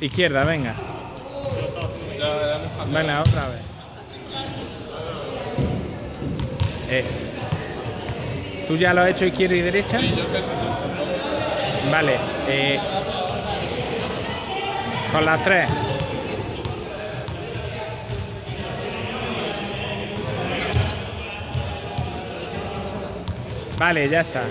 Izquierda, venga. Venga, otra vez. Eh. ¿Tú ya lo has hecho izquierda y derecha? Sí, yo sé Vale. Eh. Con las tres. Vale, ya está.